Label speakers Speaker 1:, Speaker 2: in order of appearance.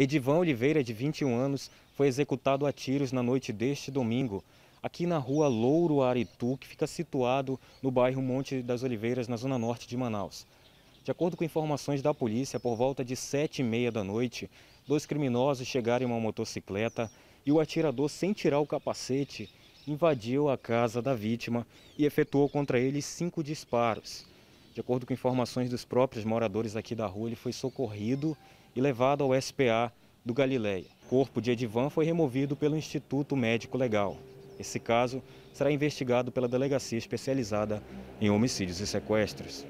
Speaker 1: Edivan Oliveira, de 21 anos, foi executado a tiros na noite deste domingo, aqui na rua Louro Aritu, que fica situado no bairro Monte das Oliveiras, na zona norte de Manaus. De acordo com informações da polícia, por volta de sete e meia da noite, dois criminosos chegaram em uma motocicleta e o atirador, sem tirar o capacete, invadiu a casa da vítima e efetuou contra ele cinco disparos. De acordo com informações dos próprios moradores aqui da rua, ele foi socorrido e levado ao SPA do Galileia. O corpo de Edivan foi removido pelo Instituto Médico Legal. Esse caso será investigado pela Delegacia Especializada em Homicídios e Sequestros.